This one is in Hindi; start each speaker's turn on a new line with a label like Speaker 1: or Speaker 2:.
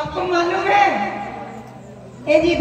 Speaker 1: आपको मालूम है? ए जी